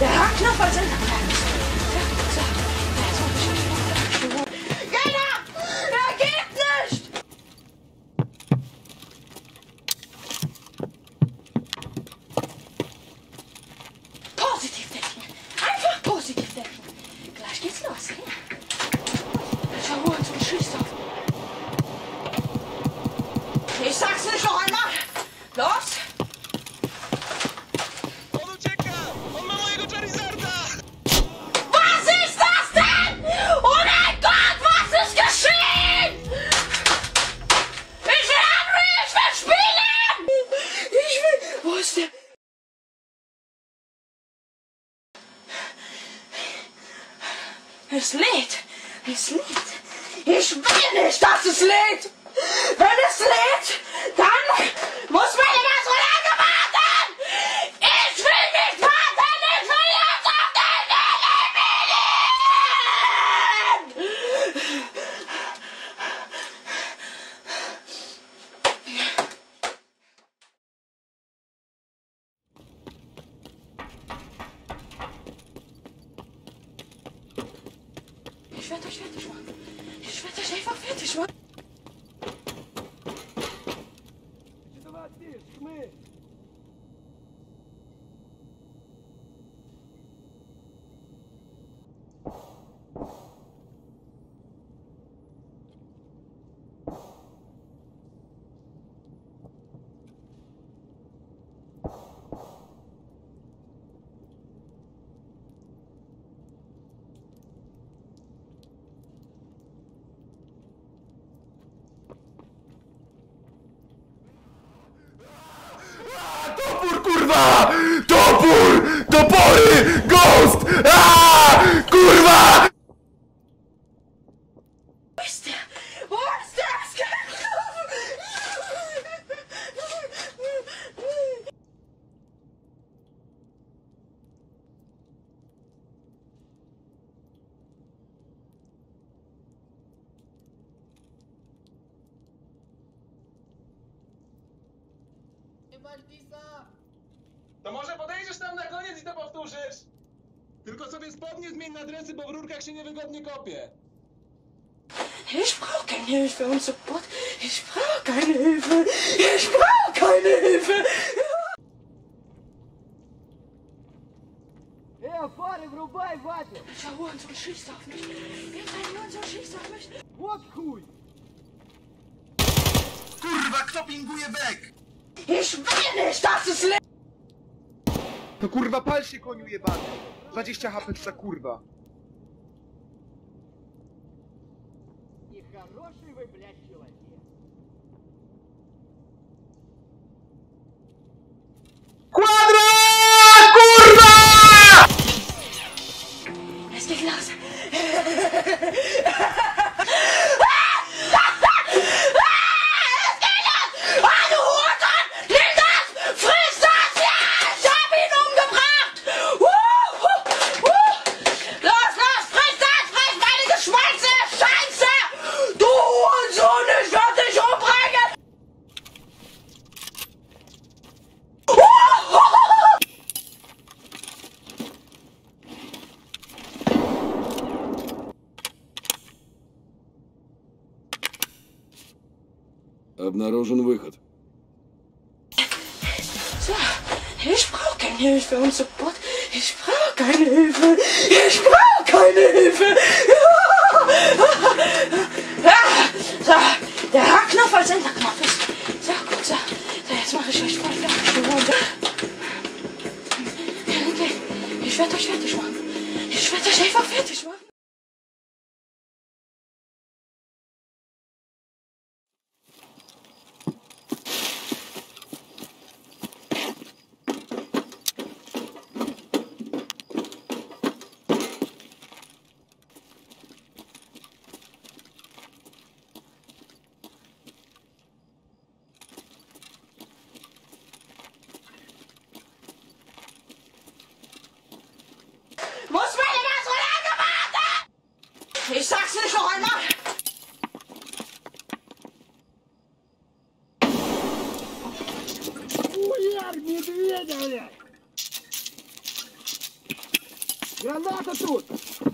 Der Haarknopper sind Es lädt. Es lädt. Ich will nicht, dass es lädt. Wenn es lädt, dann einfach fertig kurwa! Topór! Topory! Ghost! Aaaa! Kurwa! Wo To może podejdziesz tam na koniec i to powtórzysz? Tylko sobie spodnie zmień na dresy, bo w rurkach się niewygodnie kopie. Ich brauche keine Hilfe und Support. Ich brauche keine Hilfe. Ich brauche keine Hilfe. Эй, фары, врубай, Вадя! Schau uns und schießt auf mich. Hinter uns und schießt auf mich. Вот хуй! Kurwa, kto pinguje bek? Ich will nicht, dass es lebt. To kurwa pal się koniu jebany. 20 HP trza kurwa. Нехороший вы, блядь, человек. Обнаружен выход. So, ich brauche keine Hilfe und Support. Ich brauche keine Hilfe. Ich brauche keine Hilfe. So, der Haarknopf als Enterknopf ist. So, gut, so. so jetzt mache ich euch voll fertig. Ich werde euch fertig machen. Ich werde euch einfach fertig machen. fruit.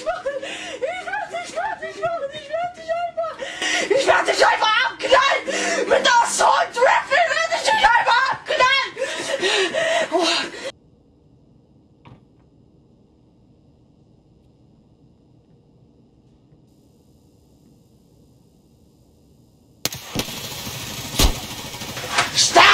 fertig machen! Ich werde dich fertig machen! Ich werde dich einfach... Ich werde dich einfach abknallen! Mit der Assault-Rifle werde ich dich einfach abknallen! Oh. Stop!